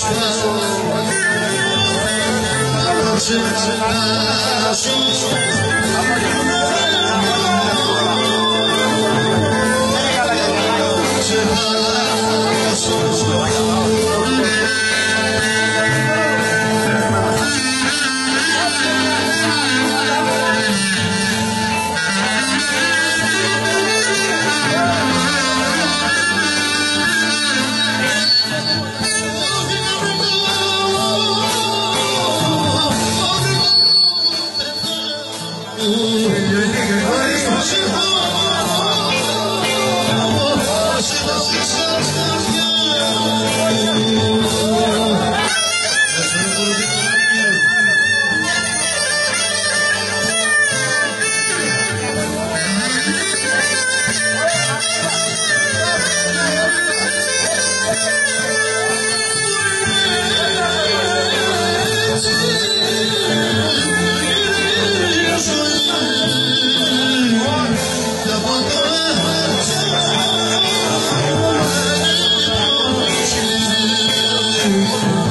Christmas, when I'm to the last 人，那个人，我的手是。solution.